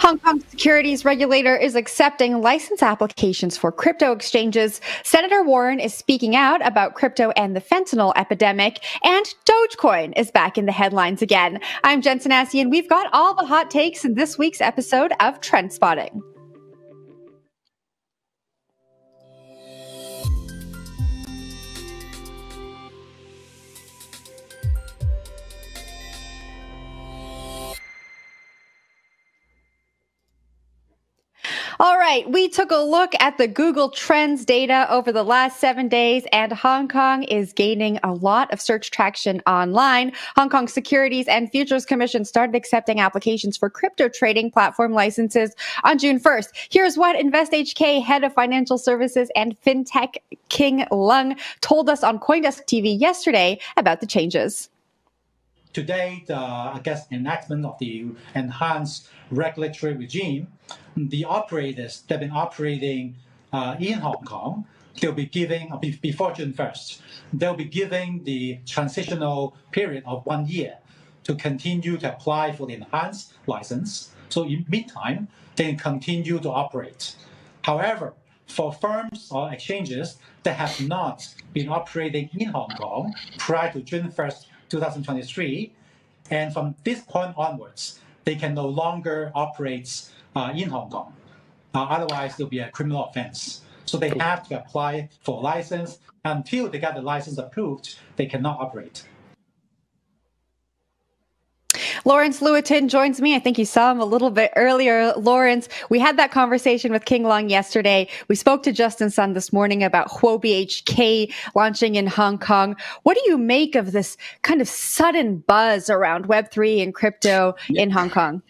Hong Kong securities regulator is accepting license applications for crypto exchanges. Senator Warren is speaking out about crypto and the fentanyl epidemic, and Dogecoin is back in the headlines again. I'm Jen Sanasie, and we've got all the hot takes in this week's episode of Trend Spotting. All right, we took a look at the Google Trends data over the last seven days, and Hong Kong is gaining a lot of search traction online. Hong Kong Securities and Futures Commission started accepting applications for crypto trading platform licenses on June 1st. Here's what InvestHK head of financial services and fintech King Leung told us on Coindesk TV yesterday about the changes. Today, the I guess enactment of the enhanced regulatory regime the operators that have been operating uh, in Hong Kong, they'll be giving, uh, before June 1st, they'll be giving the transitional period of one year to continue to apply for the enhanced license. So in the meantime, they can continue to operate. However, for firms or exchanges that have not been operating in Hong Kong prior to June 1st, 2023, and from this point onwards, they can no longer operate uh, in Hong Kong. Uh, otherwise, there'll be a criminal offense. So they have to apply for a license. Until they get the license approved, they cannot operate. Lawrence Lewitinn joins me. I think you saw him a little bit earlier. Lawrence, we had that conversation with King Leung yesterday. We spoke to Justin Sun this morning about Huobi HK launching in Hong Kong. What do you make of this kind of sudden buzz around Web3 and crypto yeah. in Hong Kong?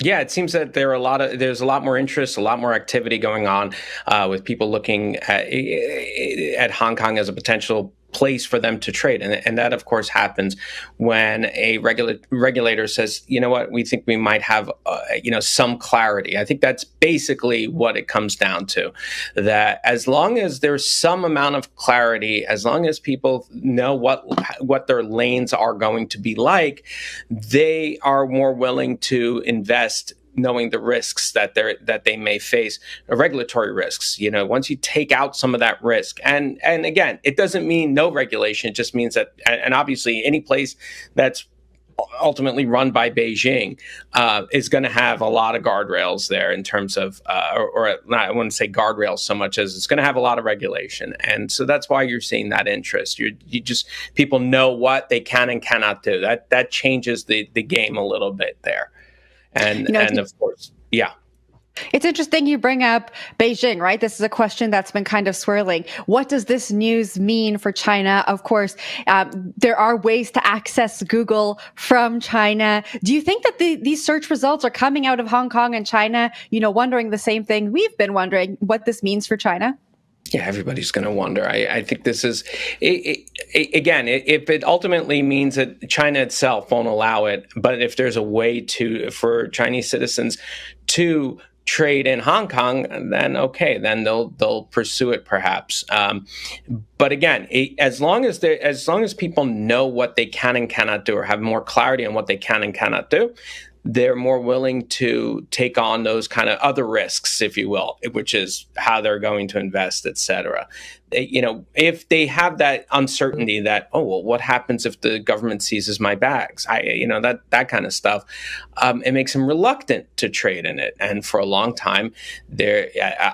Yeah, it seems that there are a lot of there's a lot more interest, a lot more activity going on uh, with people looking at, at Hong Kong as a potential place for them to trade. And, and that, of course, happens when a regula- regulator says, you know what, we think we might have, uh, you know, some clarity. I think that's basically what it comes down to. That as long as there's some amount of clarity, as long as people know what what their lanes are going to be like, they are more willing to invest knowing the risks that they that they may face, uh, regulatory risks. You know, once you take out some of that risk, and and again, it doesn't mean no regulation. It just means that, and obviously, any place that's ultimately run by Beijing uh, is going to have a lot of guardrails there in terms of, uh, or, or not, I wouldn't say guardrails so much as it's going to have a lot of regulation, and so that's why you're seeing that interest. You you just people know what they can and cannot do. That that changes the the game a little bit there and you know, and of course, yeah. It's interesting you bring up Beijing, right? This is a question that's been kind of swirling. What does this news mean for China? Of course, um, there are ways to access Google from China. Do you think that the, these search results are coming out of Hong Kong and China, you know, wondering the same thing we've been wondering what this means for China? Yeah, everybody's going to wonder. I, I, think this is, it, it, again, if it ultimately means that China itself won't allow it, but if there's a way to for Chinese citizens to trade in Hong Kong, then okay, then they'll they'll pursue it perhaps. Um, but again, it, as long as they as long as people know what they can and cannot do, or have more clarity on what they can and cannot do, they're more willing to take on those kind of other risks, if you will, which is how they're going to invest, et cetera you know, if they have that uncertainty that, oh, well, what happens if the government seizes my bags? I, you know, that, that kind of stuff, um, it makes them reluctant to trade in it. And for a long time, there,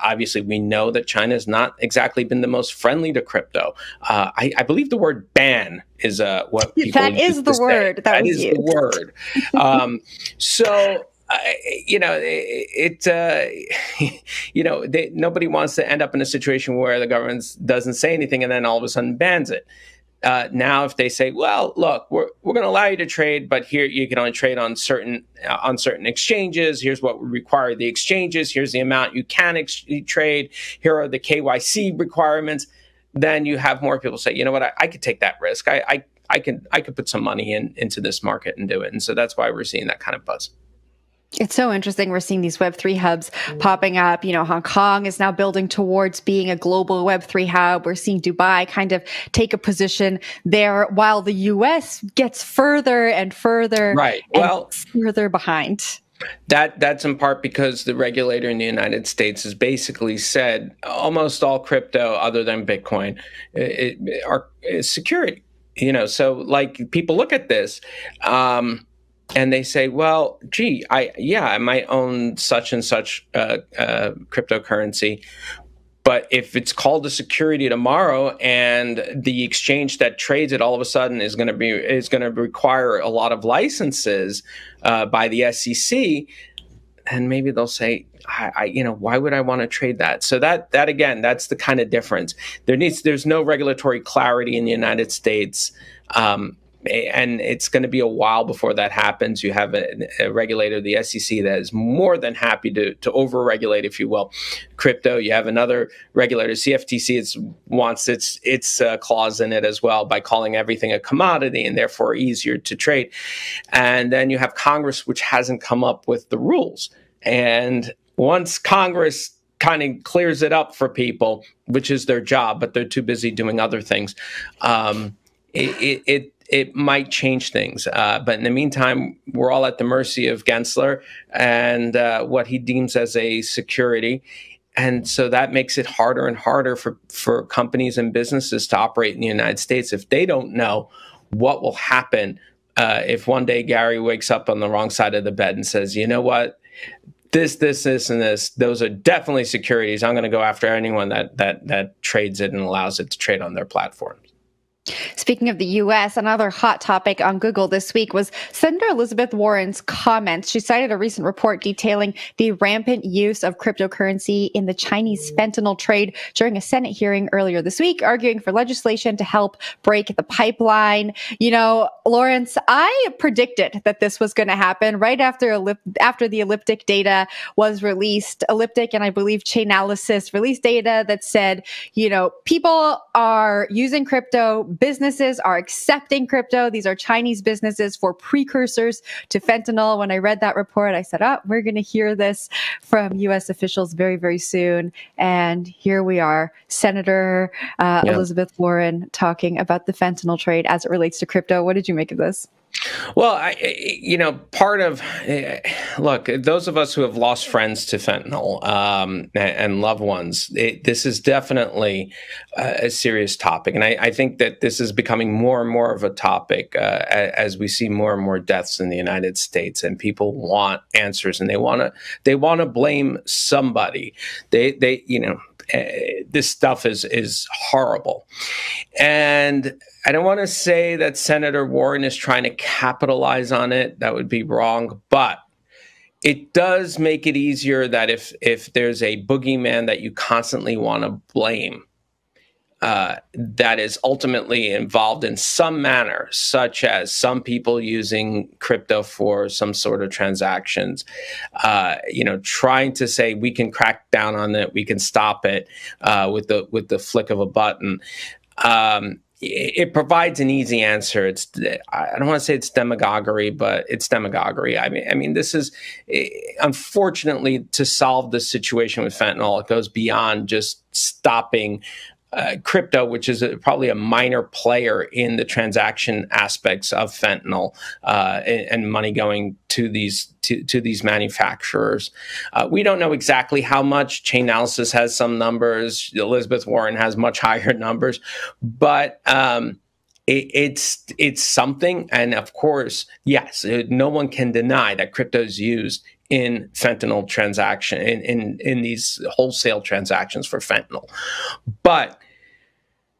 obviously, we know that China has not exactly been the most friendly to crypto. Uh, I, I, believe the word ban is uh, what people that is the word that, that is used. the word. Um, so you know, it, it uh, you know, they, nobody wants to end up in a situation where the government doesn't say anything and then all of a sudden bans it. Uh, now, if they say, "Well, look, we're we're going to allow you to trade, but here you can only trade on certain uh, on certain exchanges. Here's what we require the exchanges. Here's the amount you can ex- trade. Here are the KYC requirements." Then you have more people say, "You know what? I, I could take that risk. I, I I could I could put some money in into this market and do it." And so that's why we're seeing that kind of buzz. It's so interesting. We're seeing these Web3 hubs popping up. You know, Hong Kong is now building towards being a global Web3 hub. We're seeing Dubai kind of take a position there while the US gets further and further right. well, further behind. That that's in part because the regulator in the United States has basically said almost all crypto other than Bitcoin it, it, are is security. You know, so like people look at this. Um, and they say, "Well, gee, I yeah, I might own such and such uh, uh, cryptocurrency, but if it's called a security tomorrow and the exchange that trades it all of a sudden is going to be is going to require a lot of licenses uh, by the SEC, and maybe they'll say, I, I, you know, why would I want to trade that? So that that again, that's the kind of difference. There needs there's no regulatory clarity in the United States. Um, and it's going to be a while before that happens. You have a, a, regulator, the SEC, that is more than happy to to overregulate, if you will, crypto. You have another regulator, CFTC, it's, wants its its uh, clause in it as well by calling everything a commodity and therefore easier to trade. And then you have Congress, which hasn't come up with the rules. And once Congress kind of clears it up for people, which is their job, but they're too busy doing other things. Um, it, it, it might change things. Uh, but in the meantime, we're all at the mercy of Gensler and uh, what he deems as a security. And so that makes it harder and harder for, for companies and businesses to operate in the United States if they don't know what will happen uh, if one day Gary wakes up on the wrong side of the bed and says, you know what? This, this, this, and this, those are definitely securities. I'm going to go after anyone that, that, that trades it and allows it to trade on their platforms. Speaking of the U.S., another hot topic on Google this week was Senator Elizabeth Warren's comments. She cited a recent report detailing the rampant use of cryptocurrency in the Chinese fentanyl trade during a Senate hearing earlier this week, arguing for legislation to help break the pipeline. You know, Lawrence, I predicted that this was going to happen right after after the Elliptic data was released. Elliptic and I believe Chainalysis released data that said, you know, people are using crypto businesses are accepting crypto. These are Chinese businesses for precursors to fentanyl. When I read that report, I said, oh, we're going to hear this from U.S. officials very, very soon. And here we are, Senator uh, yeah. Elizabeth Warren talking about the fentanyl trade as it relates to crypto. What did you make of this? Well, I, you know, part of look, those of us who have lost friends to fentanyl um, and loved ones, it, this is definitely a serious topic, and I, I, think that this is becoming more and more of a topic uh, as we see more and more deaths in the United States, and people want answers, and they want to they want to blame somebody. They they you know uh, this stuff is is horrible, and I don't want to say that Senator Warren is trying to capitalize on it. That would be wrong, but it does make it easier that if if there's a boogeyman that you constantly want to blame, uh, that is ultimately involved in some manner, such as some people using crypto for some sort of transactions. Uh, you know, trying to say we can crack down on it, we can stop it uh, with the with the flick of a button. Um, it provides an easy answer. It's I don't want to say it's demagoguery, but it's demagoguery. I mean, I mean, this is eh, unfortunately to solve the situation with fentanyl. It goes beyond just stopping uh, crypto, which is a, probably a minor player in the transaction aspects of fentanyl uh, and, and, money going to these to, to these manufacturers. Uh, we don't know exactly how much. Chainalysis has some numbers. Elizabeth Warren has much higher numbers, but um, it, it's it's something. And of course, yes, no one can deny that crypto is used in fentanyl transaction in, in in these wholesale transactions for fentanyl. But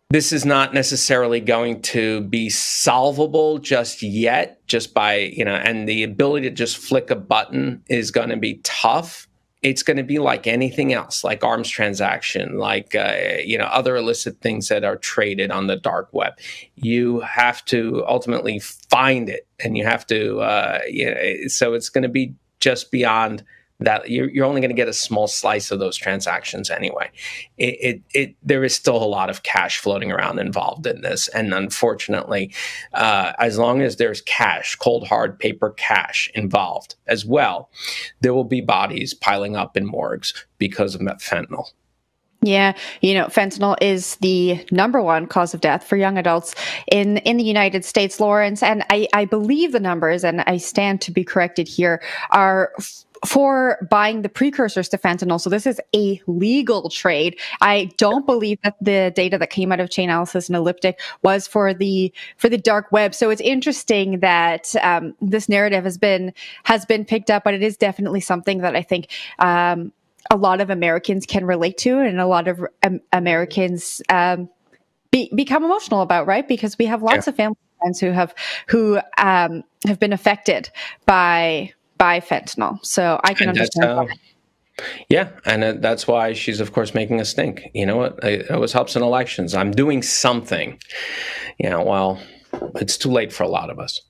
this is not necessarily going to be solvable just yet just by you know and the ability to just flick a button is going to be tough. It's going to be like anything else like arms transaction like uh, you know other illicit things that are traded on the dark web. You have to ultimately find it and you have to uh, you know, so it's going to be just beyond that you're, you're only going to get a small slice of those transactions anyway. It, it, it, there is still a lot of cash floating around involved in this, and unfortunately, uh, as long as there's cash, cold hard paper cash involved as well, there will be bodies piling up in morgues because of fentanyl. Yeah, you know, fentanyl is the number one cause of death for young adults in in the United States, Lawrence. And I, I believe the numbers, and I stand to be corrected here, are for buying the precursors to fentanyl. So this is a legal trade. I don't believe that the data that came out of Chainalysis and Elliptic was for the for the dark web. So it's interesting that um, this narrative has been has been picked up, but it is definitely something that I think. Um, a lot of Americans can relate to, and a lot of um, Americans um, be, become emotional about, right? Because we have lots yeah. of family friends who have who um, have been affected by by fentanyl. So I can and understand. yeah, and uh, that's why she's, of course, making a stink. You know what? It always helps in elections. I'm doing something. Yeah, well, it's too late for a lot of us.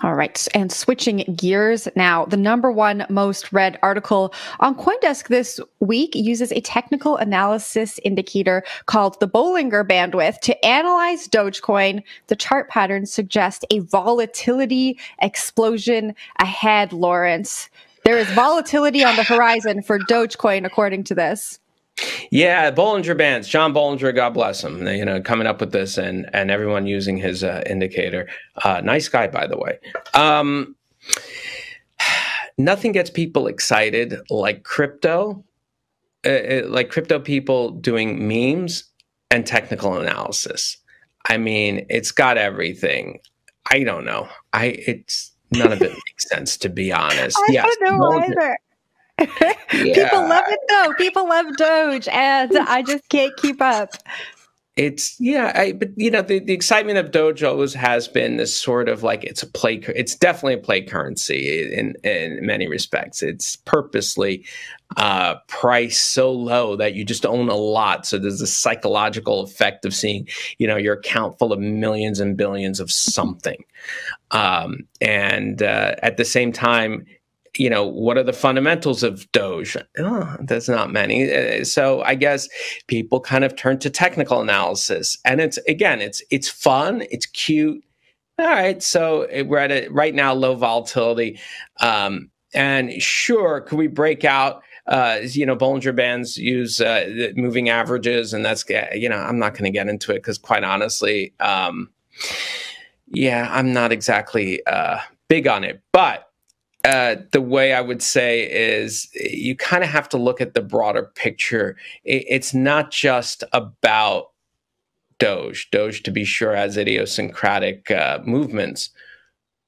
All right. And switching gears now, the number one most read article on Coindesk this week uses a technical analysis indicator called the Bollinger Bandwidth to analyze Dogecoin. The chart patterns suggest a volatility explosion ahead, Lawrence. There is volatility on the horizon for Dogecoin, according to this. Yeah, Bollinger Bands, John Bollinger, God bless him. You know, coming up with this, and and everyone using his uh, indicator. Uh, nice guy, by the way. Um, nothing gets people excited like crypto, uh, uh, like crypto people doing memes and technical analysis. I mean, it's got everything. I don't know. I it's none of it makes sense to be honest. I yes, don't know either yeah. People love it though. People love Doge, and I just can't keep up. It's yeah, I, but you know the, the excitement of Doge always has been this sort of like it's a play. It's definitely a play currency in in many respects. It's purposely uh, priced so low that you just own a lot. So there's a psychological effect of seeing you know your account full of millions and billions of something, um, and uh, at the same time you know, what are the fundamentals of Doge? Oh, there's not many. Uh, so I guess people kind of turn to technical analysis, and it's again, it's it's fun, it's cute. All right, so we're at a right now low volatility, um, and sure, could we break out? Uh, you know, Bollinger Bands use uh, moving averages, and that's you know, I'm not going to get into it because, quite honestly, um, yeah, I'm not exactly uh, big on it, but uh, the way I would say is you kind of have to look at the broader picture. It, it's not just about Doge. Doge, to be sure, has idiosyncratic uh, movements,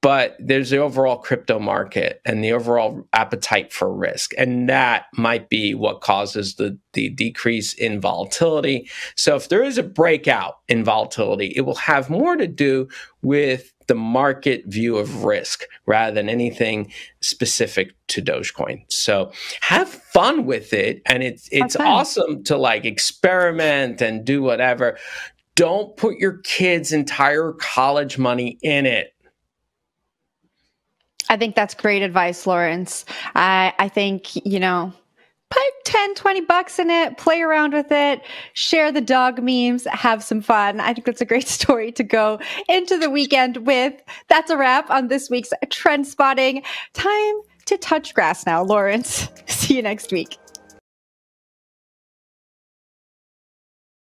but there's the overall crypto market and the overall appetite for risk. And that might be what causes the, the decrease in volatility. So if there is a breakout in volatility, it will have more to do with the market view of risk rather than anything specific to Dogecoin. So have fun with it. And it's it's awesome to like experiment and do whatever. Don't put your kids' entire college money in it. I think that's great advice, Lawrence. I, I think, you know, put 10, 20 bucks in it, play around with it, share the dog memes, have some fun. I think that's a great story to go into the weekend with. That's a wrap on this week's trend spotting. Time to touch grass now, Lawrence. See you next week.